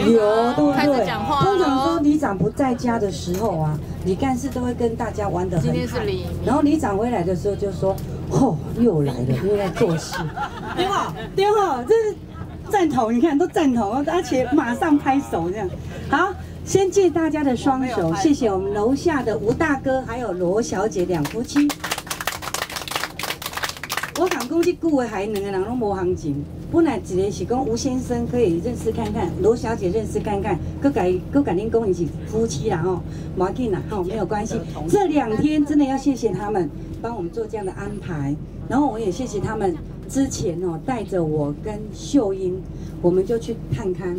有，对不开始对？讲话通常说咯。里长不在家的时候啊，李干事都会跟大家玩得很今天是嗨李然后里长回来的时候就说：“哦，又来了，又在做事。”对吧？对哈，这是赞同，你看都赞同，而且马上拍手这样。好，先借大家的双手，谢谢我们楼下的吴大哥还有罗小姐两夫妻。我讲讲这句话，还两个人拢无行情。本来一个是讲吴先生可以认识看看，罗小姐认识看看，各改各改恁讲一起夫妻啦吼，无要紧啦吼，没有关系。这两天真的要谢谢他们帮我们做这样的安排，然后我也谢谢他们之前哦带着我跟秀英，我们就去探勘。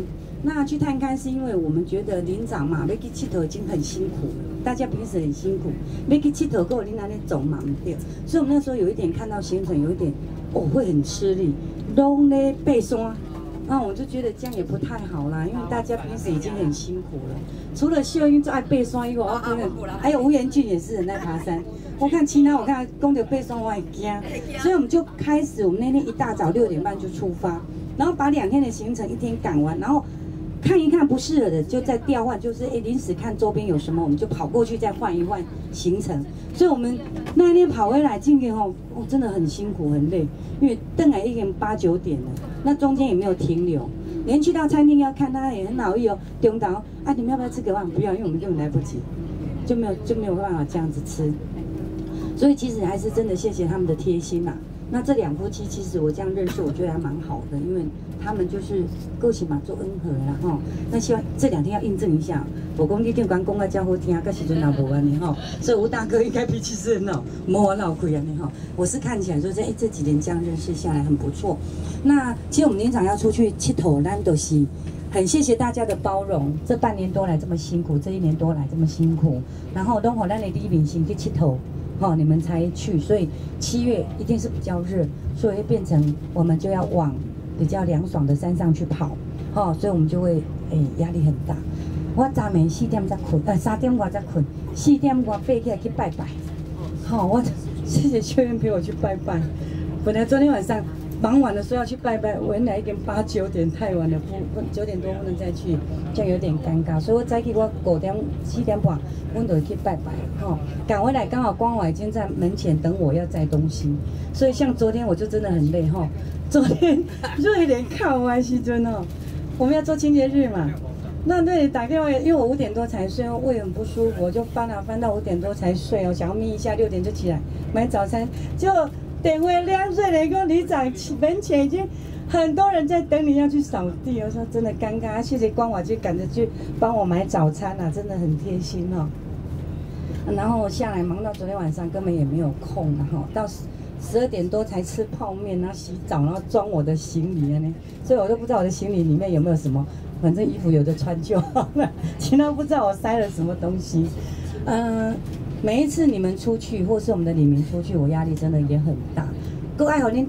那去探勘是因为我们觉得林长嘛，要去佚佗已经很辛苦了，大家平时很辛苦，要去佚佗跟我走嘛不对，所以我们那时候有一点看到行程有一点，我、会很吃力，拢咧背山。那我就觉得这样也不太好啦，因为大家平时已经很辛苦了。除了秀英最爱背山以外，我可能还有吴彦俊也是很爱爬山。我看其他，我看公牛背山我也惊，所以我们就开始，我们那天一大早六点半就出发，然后把两天的行程一天赶完，然后看一看不适合的就再调换，就是诶临时看周边有什么，我们就跑过去再换一换行程。所以我们那一天跑回来，进去哦，哦真的很辛苦很累，因为等了已经八九点了，那中间也没有停留，连去到餐厅要看他也很好意哦，中岛啊你们要不要吃个饭？不要，因为我们根本来不及，就没有就没有办法这样子吃。所以其实还是真的谢谢他们的贴心啦、那这两夫妻其实我这样认识，我觉得还蛮好的，因为他们就是个性嘛，做恩和啦哈。那希望这两天要印证一下，我讲你店官讲啊较好听，到时阵也无安尼哈。所以吴大哥应该脾气是很好，莫我闹亏安尼哈。我是看起来说这哎这几年这样认识下来很不错。那其实我们年长要出去佚佗，咱都是很谢谢大家的包容，这半年多来这么辛苦，这一年多来这么辛苦，然后拢好咱的李明星去佚佗。哦，你们才去，所以七月一定是比较热，所以会变成我们就要往比较凉爽的山上去跑，哦，所以我们就会诶压力很大。我昨暝四点才困，呃三点我才困，四点我爬起来去拜拜。好、我 谢谢秋燕陪我去拜拜。本来昨天晚上忙完了说要去拜拜，原来已经八九点太晚了，不不九点多不能再去，这样有点尴尬。所以我早起我五点七点半，我就去拜拜。哈、赶回来刚好光华已经在门前等我要摘东西，所以像昨天我就真的很累哈、昨天瑞莲看完西尊哦，我们要做清洁日嘛。那对打电话，因为我五点多才睡，胃很不舒服，我就翻啊翻到五点多才睡哦，想要眯一下，六点就起来买早餐，就电话亮，瑞莲跟里长门前已经很多人在等你要去扫地，我说真的尴尬，谢谢光华就赶着去帮我买早餐啊，真的很贴心哦。然后下来忙到昨天晚上根本也没有空然后到十二点多才吃泡面，然后洗澡，然后装我的行李呢，所以我都不知道我的行李里面有没有什么，反正衣服有的穿就好了，其他不知道我塞了什么东西。嗯、每一次你们出去，或是我们的李明出去，我压力真的也很大。各爱好恁，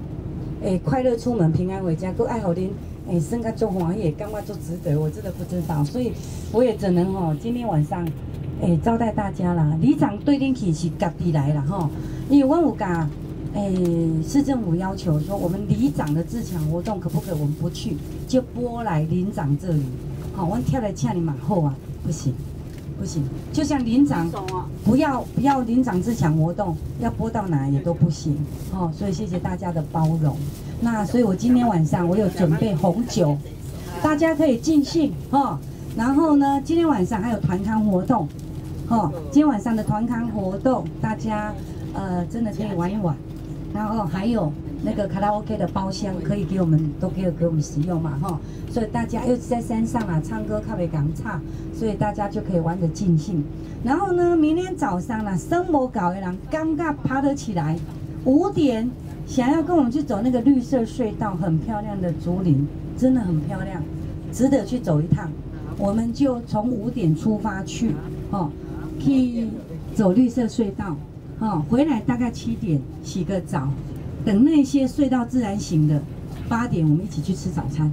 诶，快乐出门，平安回家，各爱好恁。诶，生个做欢喜，干嘛做值得？我真的不知道，所以我也只能哦，今天晚上诶、招待大家啦。里长对恁起是家己来了哈，因为我有甲诶市政府要求说，我们里长的自强活动可不可以我们不去，就拨来林长这里。好，我跳来呛你马后啊，不行，不行。就像林长不要不要林长自强活动，要播到哪也都不行。哦，所以谢谢大家的包容。那所以我今天晚上我有准备红酒，大家可以尽兴哦。然后呢，今天晚上还有团康活动，哦，今天晚上的团康活动，大家呃真的可以玩一玩。然后还有那个卡拉 OK 的包厢可以给我们都可以给我们使用嘛哈，所以大家又在山上啊，唱歌靠北港唱，所以大家就可以玩得尽兴。然后呢，明天早上啦，生活搞一人尴尬爬得起来，五点想要跟我们去走那个绿色隧道，很漂亮的竹林，真的很漂亮，值得去走一趟。我们就从五点出发去，哦，去走绿色隧道，哦，回来大概七点洗个澡，等那些睡到自然醒的，八点我们一起去吃早餐。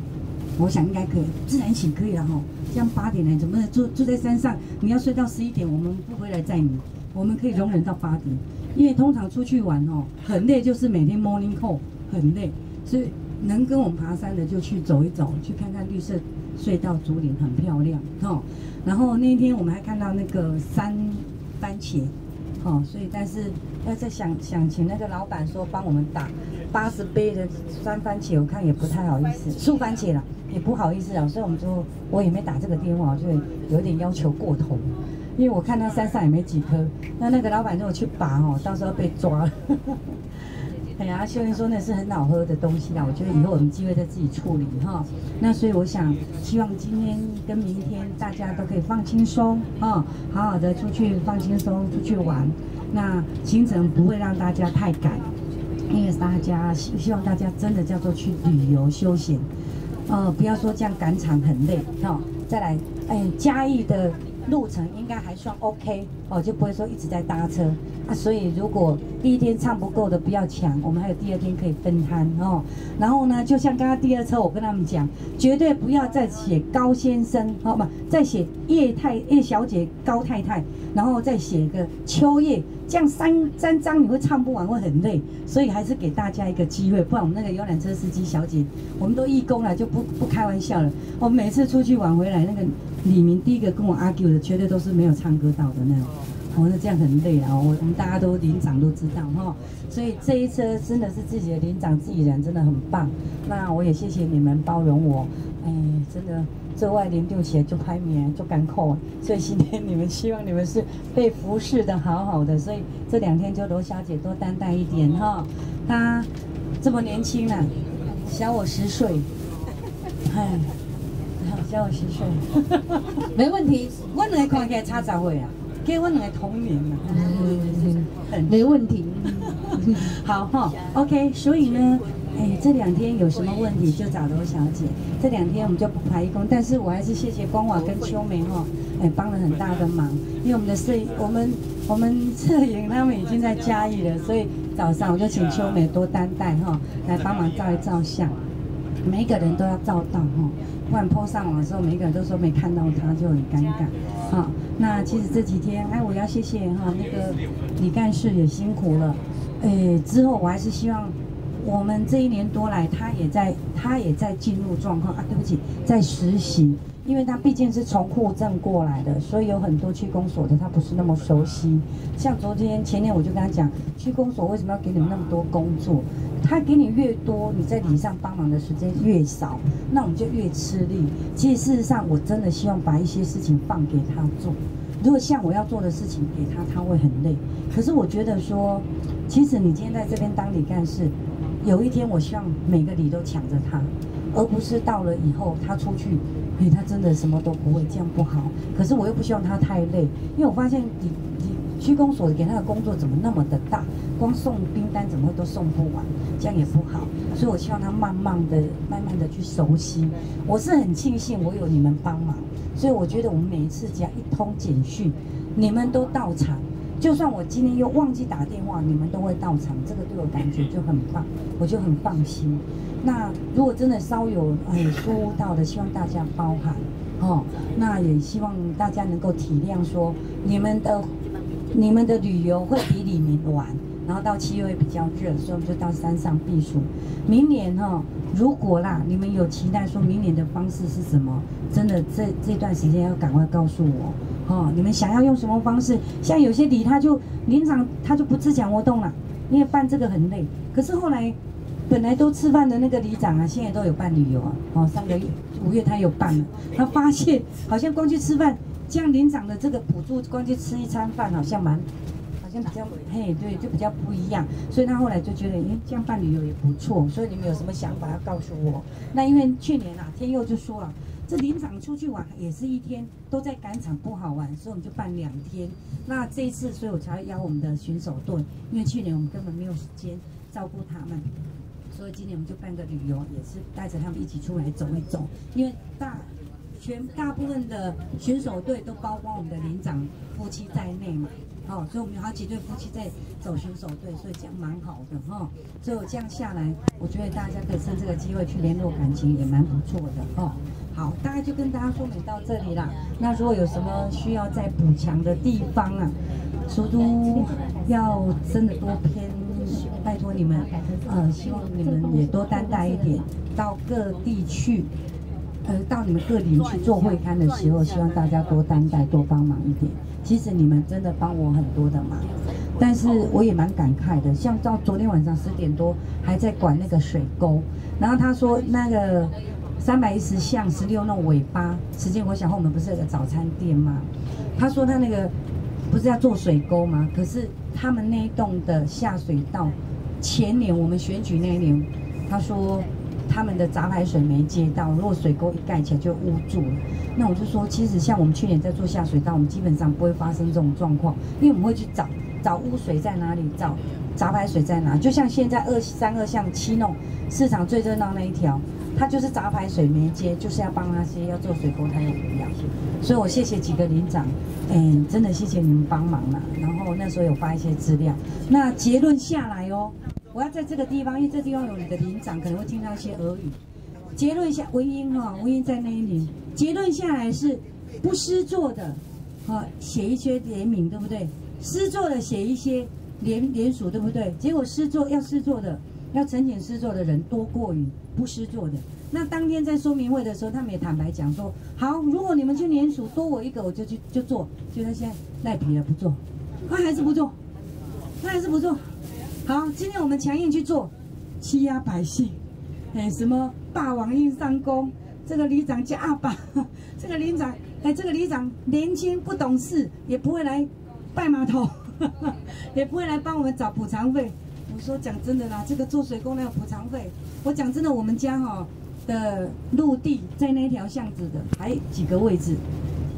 我想应该可以，自然醒可以了哈。这样八点来，怎么能住住在山上？你要睡到十一点，我们不回来载你，我们可以容忍到八点。因为通常出去玩哦，很累，就是每天 morning call 很累，所以能跟我们爬山的就去走一走，去看看绿色隧道竹林很漂亮哈。然后那一天我们还看到那个山番茄，哦，所以但是那再想想请那个老板说帮我们打八十杯的山番茄，我看也不太好意思，树番茄啦也不好意思啊，所以我们就我也没打这个电话，就有点要求过头，因为我看到山上也没几颗，那那个老板如果去拔哦，到时候被抓了。哎呀，秀英说那是很好喝的东西啦，我觉得以后我们机会再自己处理哈。那所以我想，希望今天跟明天大家都可以放轻松啊，好好的出去放轻松，出去玩。那行程不会让大家太赶，因为大家希希望大家真的叫做去旅游休闲，呃，不要说这样赶场很累哈。再来，哎，嘉义的。路程应该还算 OK 哦，就不会说一直在搭车啊。所以如果第一天唱不够的不要抢，我们还有第二天可以分摊哦。然后呢，就像刚刚第二车，我跟他们讲，绝对不要再写高先生，好不？再写叶太叶小姐、高太太，然后再写个秋叶，这样三三张你会唱不完，会很累。所以还是给大家一个机会，不然我们那个游览车司机小姐，我们都义工了，就不不开玩笑了。我们每次出去玩回来那个。李明第一个跟我 argue 的，绝对都是没有唱歌到的那种，哦，那这样很累啊！我我们大家都领长都知道哈，所以这一车真的是自己的领长自己人，真的很棒。那我也谢谢你们包容我，哎，真的这外联就起来就拍面就干扣，所以今天你们希望你们是被服侍的好好的，所以这两天就罗小姐多担待一点哈。她这么年轻啊，小我十岁，哎。小我十岁，没问题。我两个看起来差十岁啊，跟我两个同年 嘛，没问题。好哈，OK。所以呢，哎，这两天有什么问题就找罗小姐。这两天我们就不排工，但是我还是谢谢光华跟秋梅哈，哎，帮了很大的忙。因为我们的摄影，我们我们摄影他们已经在嘉义了，所以早上我就请秋梅多担待哈，来帮忙照一照相。每一个人都要照到哈，不然泼上网的时候，每一个人都说没看到他，就很尴尬。好，那其实这几天，哎，我要谢谢哈那个李干事也辛苦了。哎，之后我还是希望我们这一年多来，他也在他也在进入状况啊。对不起，在实习。因为他毕竟是从户政过来的，所以有很多区公所的他不是那么熟悉。像昨天前天我就跟他讲，区公所为什么要给你们那么多工作？他给你越多，你在礼上帮忙的时间越少，那我们就越吃力。其实事实上，我真的希望把一些事情放给他做。如果像我要做的事情给他，他会很累。可是我觉得说，其实你今天在这边当李干事，有一天我希望每个礼都抢着他，而不是到了以后他出去。哎，他真的什么都不会，这样不好。可是我又不希望他太累，因为我发现你你区公所给他的工作怎么那么的大，光送订单怎么都送不完，这样也不好。所以我希望他慢慢的、慢慢的去熟悉。我是很庆幸我有你们帮忙，所以我觉得我们每一次只要一通简讯，你们都到场，就算我今天又忘记打电话，你们都会到场，这个对我感觉就很棒，我就很放心。那如果真的稍有哎疏忽到的，希望大家包涵，哦，那也希望大家能够体谅，说你们的你们的旅游会比李明晚，然后到七月比较热，所以我们就到山上避暑。明年哈，如果啦，你们有期待说明年的方式是什么？真的这这段时间要赶快告诉我，哦，你们想要用什么方式？像有些礼他就连长他就不自讲活动了，因为办这个很累，可是后来。本来都吃饭的那个里长啊，现在都有办旅游啊。哦，上个月五月他有办了，他发现好像光去吃饭，这样领长的这个补助，光去吃一餐饭好像蛮，好像比较嘿，对，就比较不一样。所以他后来就觉得，哎，这样办旅游也不错。所以你们有什么想法要告诉我？那因为去年啊，天佑就说了，这领长出去玩也是一天都在赶场不好玩，所以我们就办两天。那这一次，所以我才邀我们的巡守队，因为去年我们根本没有时间照顾他们。所以今年我们就办个旅游，也是带着他们一起出来走一走。因为大全大部分的选手队都包括我们的连长夫妻在内嘛，哦，所以我们有好几对夫妻在走选手队，所以这样蛮好的哈。所以我这样下来，我觉得大家可以趁这个机会去联络感情，也蛮不错的哦。好，大概就跟大家说明到这里啦。那如果有什么需要再补强的地方啊，首都要真的多偏。拜托你们，呃，希望你们也多担待一点，到各地去，呃，到你们各地去做会刊的时候，希望大家多担待，多帮忙一点。其实你们真的帮我很多的忙，但是我也蛮感慨的。像到昨天晚上十点多还在管那个水沟，然后他说那个三百一十巷十六弄尾巴，时间我想后我们不是有个早餐店吗？他说他那个不是要做水沟吗？可是他们那一栋的下水道，前年我们选举那一年，他说。他们的杂排水没接到，如果水沟一盖起来就捂住了。那我就说，其实像我们去年在做下水道，我们基本上不会发生这种状况，因为我们会去找找污水在哪里，找杂排水在哪。就像现在二三二巷七弄市场最热闹那一条，他就是杂排水没接，就是要帮那些要做水沟，他也不要。所以我谢谢几个领长，嗯，真的谢谢你们帮忙了。然后那时候有发一些资料，那结论下来哦。我要在这个地方，因为这地方有你的领长，可能会听到一些俄语。结论下，文英哈，文英在那一年，结论下来是不施作的，哈，写一些联名，对不对？施作的写一些联联署，对不对？结果施作要施作的，要申请施作的人多过于不施作的。那当天在说明会的时候，他们也坦白讲说，好，如果你们去联署多我一个，我就去就做。就他现在赖皮了，不做，他还是不做，他还是不做。好，今天我们强硬去做，欺压百姓，哎，什么霸王硬上弓？这个里长叫阿爸，这个里长，哎，这个里长年轻不懂事，也不会来拜码头，也不会来帮我们找补偿费。我说讲真的啦，这个做水工那个补偿费，我讲真的，我们家哈的陆地在那条巷子的还几个位置，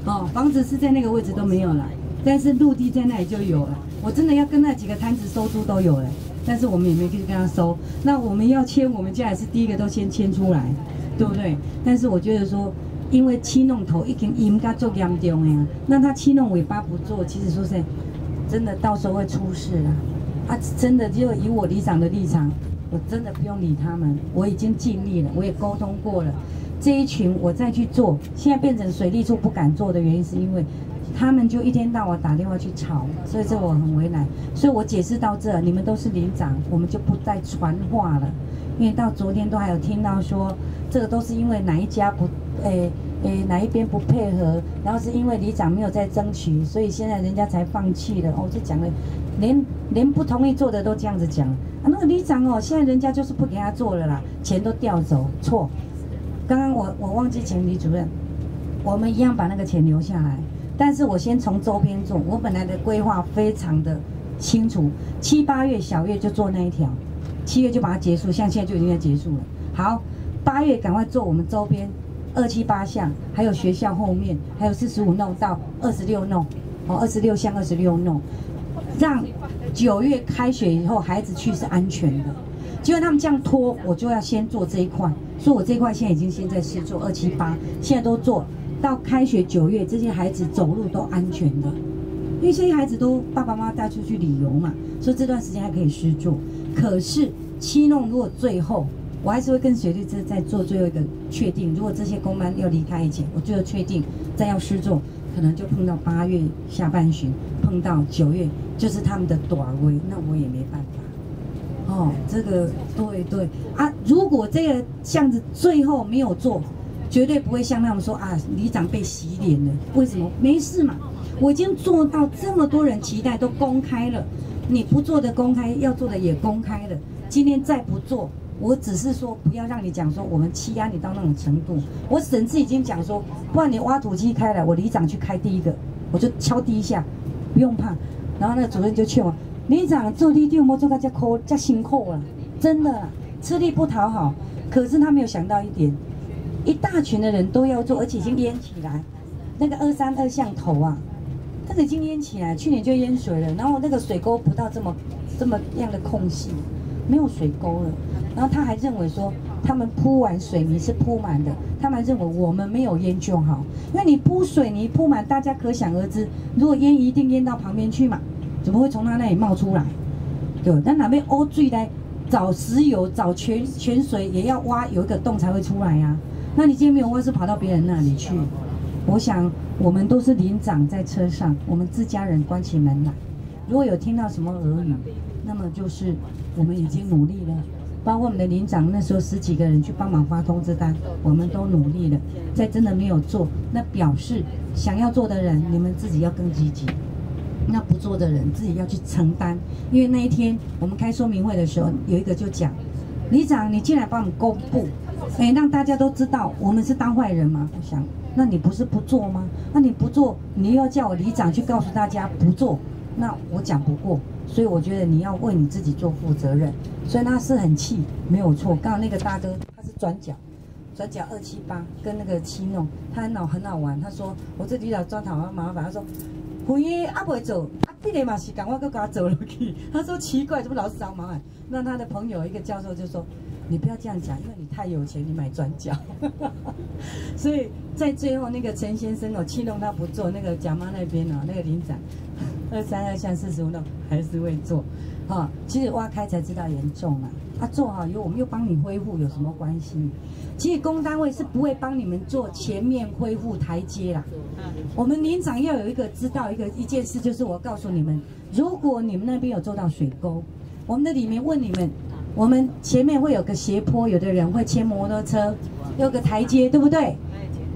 哦，房子是在那个位置都没有了，但是陆地在那里就有了。我真的要跟那几个摊子收租都有了，但是我们也没去跟他收。那我们要签，我们家也是第一个都先签出来，对不对？但是我觉得说，因为七弄头已经应该做严重呀，那他七弄尾巴不做，其实说是真的到时候会出事了。啊，真的就以我理长的立场，我真的不用理他们，我已经尽力了，我也沟通过了。这一群我再去做，现在变成水利处不敢做的原因，是因为。他们就一天到晚打电话去吵，所以这我很为难。所以我解释到这，你们都是领长，我们就不再传话了。因为到昨天都还有听到说，这个都是因为哪一家不，诶诶哪一边不配合，然后是因为里长没有在争取，所以现在人家才放弃了。哦，就讲了，连连不同意做的都这样子讲。啊，那个里长哦，现在人家就是不给他做了啦，钱都调走。错，刚刚我我忘记请李主任，我们一样把那个钱留下来。但是我先从周边做，我本来的规划非常的清楚，七八月小月就做那一条，七月就把它结束，像现在就已经在结束了。好，八月赶快做我们周边二七八项，还有学校后面，还有四十五弄到二十六弄，哦，二十六项二十六弄，让九月开学以后孩子去是安全的。结果他们这样拖，我就要先做这一块，所以我这一块现在已经先在试做二七八，现在都做。到开学九月，这些孩子走路都安全的，因为这些孩子都爸爸妈妈带出去旅游嘛，所以这段时间还可以施做。可是七弄如果最后，我还是会跟学弟再再做最后一个确定。如果这些公班要离开以前，我最后确定再要施做，可能就碰到八月下半旬，碰到九月就是他们的短位，那我也没办法。哦，这个对对啊，如果这个巷子最后没有做。绝对不会像他们说啊，里长被洗脸了。为什么？没事嘛，我已经做到这么多人期待都公开了，你不做的公开，要做的也公开了。今天再不做，我只是说不要让你讲说我们欺压你到那种程度。我甚至已经讲说，不然你挖土机开了，我里长去开第一个，我就敲第一下，不用怕。然后那个主任就劝我，里长做第一莫做到这苦这辛苦了，真的吃力不讨好。可是他没有想到一点。一大群的人都要做，而且已经淹起来。那个二三二巷头啊，这个已经淹起来，去年就淹水了。然后那个水沟不到这么这么样的空隙，没有水沟了。然后他还认为说，他们铺完水泥是铺满的，他们认为我们没有淹就好。因为你铺水泥铺满，大家可想而知，如果淹一定淹到旁边去嘛，怎么会从他那里冒出来？对，但哪边欧最呢？找石油、找泉泉水也要挖有一个洞才会出来呀。那你今天没有挖，是跑到别人那里去？我想我们都是领长在车上，我们自家人关起门来。如果有听到什么俄语，那么就是我们已经努力了，包括我们的领长那时候十几个人去帮忙发通知单，我们都努力了。在真的没有做，那表示想要做的人，你们自己要更积极。那不做的人自己要去承担，因为那一天我们开说明会的时候，有一个就讲，李长你进来帮我们公布，哎，让大家都知道我们是当坏人吗？我想，那你不是不做吗？那你不做，你又要叫我李长去告诉大家不做，那我讲不过，所以我觉得你要为你自己做负责任。所以他是很气，没有错。刚刚那个大哥他是转角，转角二七八跟那个七弄，他很好很好玩。他说我这里长专讨麻烦，他说。会议啊，未做，啊，这个嘛是赶快给他走了去。他说奇怪，怎么老是找麻烦？那他的朋友一个教授就说：“你不要这样讲，因为你太有钱，你买转角。”所以在最后那个陈先生哦，气弄他不做，那个蒋妈那边哦，那个林长二三二三四十五弄还是会做。哈，其实挖开才知道严重了。他做好以后，我们又帮你恢复，有什么关系？其实工单位是不会帮你们做前面恢复台阶啦。我们连长要有一个知道一个一件事，就是我告诉你们，如果你们那边有做到水沟，我们的里面问你们，我们前面会有个斜坡，有的人会牵摩托车，有个台阶，对不对？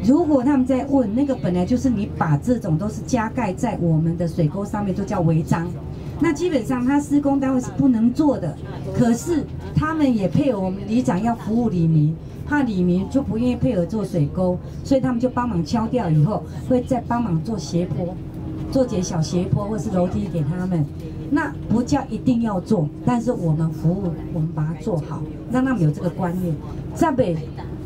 如果他们在问那个，本来就是你把这种都是加盖在我们的水沟上面，就叫违章。那基本上他施工单位是不能做的，可是他们也配合我们里长要服务里民，怕里民就不愿意配合做水沟，所以他们就帮忙敲掉以后，会再帮忙做斜坡，做点小斜坡或是楼梯给他们。那不叫一定要做，但是我们服务，我们把它做好，让他们有这个观念。再别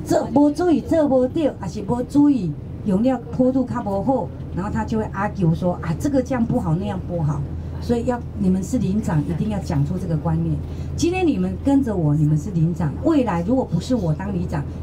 这不注意，这不对，还是不注意，用料坡度卡不好，然后他就会 argue 说啊，这个这样不好，那样不好。所以要你们是领长，一定要讲出这个观念。今天你们跟着我，你们是领长。未来如果不是我当里长，